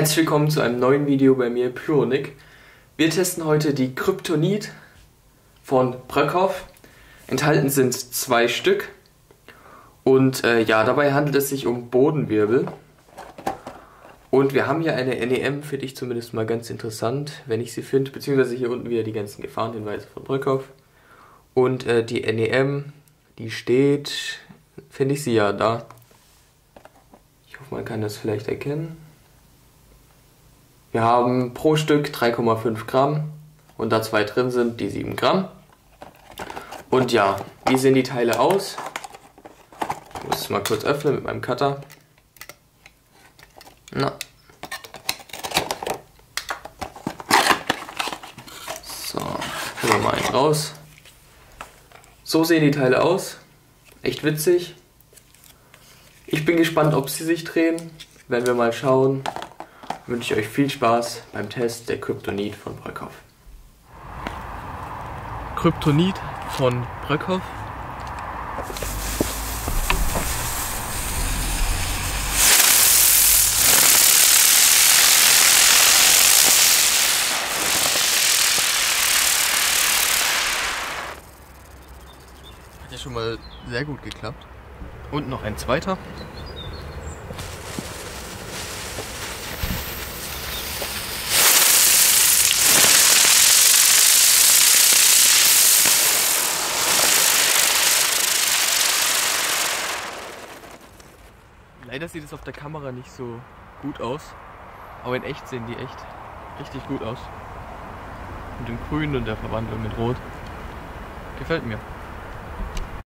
Herzlich willkommen zu einem neuen Video bei mir, Pyronic. Wir testen heute die Kryptonit von Bröckhoff. Enthalten sind zwei Stück. Und äh, ja, dabei handelt es sich um Bodenwirbel. Und wir haben hier eine NEM, finde ich zumindest mal ganz interessant, wenn ich sie finde. Beziehungsweise hier unten wieder die ganzen Gefahrenhinweise von Bröckhoff. Und äh, die NEM, die steht, finde ich sie ja da. Ich hoffe, man kann das vielleicht erkennen. Wir haben pro Stück 3,5 Gramm und da zwei drin sind, die 7 Gramm. Und ja, wie sehen die Teile aus? Ich muss es mal kurz öffnen mit meinem Cutter. Na. So, holen wir mal einen raus. So sehen die Teile aus. Echt witzig. Ich bin gespannt, ob sie sich drehen. Werden wir mal schauen wünsche ich euch viel Spaß beim Test der Kryptonit von Bröckhoff. Kryptonit von Bröckhoff. Hat ja schon mal sehr gut geklappt. Und noch ein zweiter. Leider sieht es auf der Kamera nicht so gut aus. Aber in echt sehen die echt richtig gut aus. Mit dem Grün und der Verwandlung mit Rot. Gefällt mir.